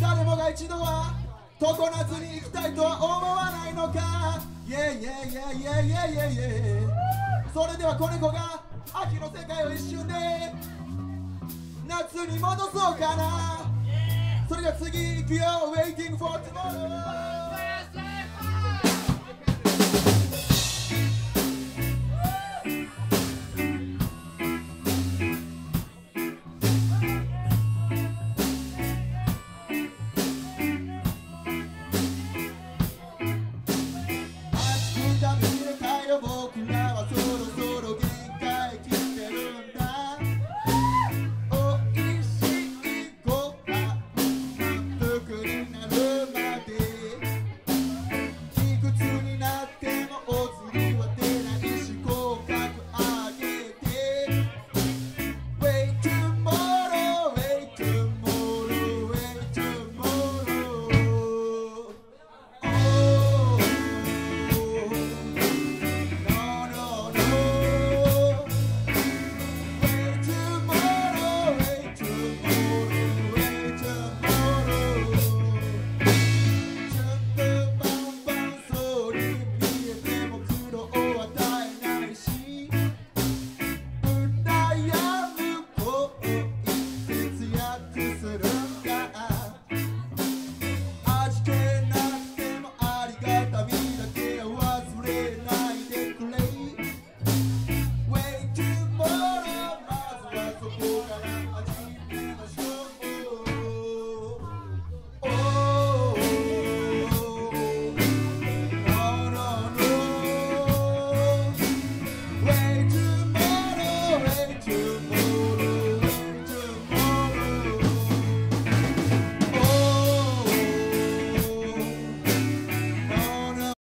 誰もが一度は常夏に行きたいとは思わないのか？イェイイェイイェイイェイイェイイェイイェイそれでは子猫が秋の世界を一瞬で夏に戻そうかな。それでは次行くよ。Waiting for tomorrow.